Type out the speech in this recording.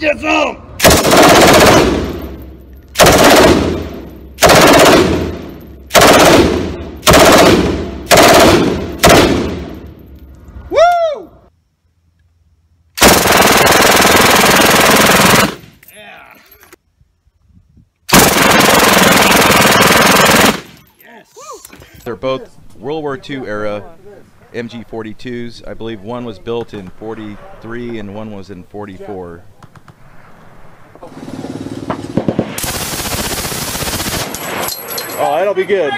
Get some! Woo! Yeah. Yes. They're both World War II era MG42s. I believe one was built in 43 and one was in 44. Oh, that'll be good.